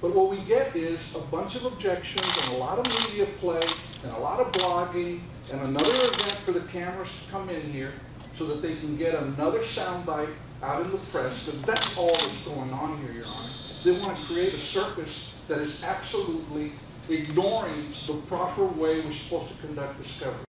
But what we get is a bunch of objections and a lot of media play and a lot of blogging and another event for the cameras to come in here so that they can get another soundbite out in the press, that that's all that's going on here, Your Honor. They want to create a circus that is absolutely ignoring the proper way we're supposed to conduct discovery.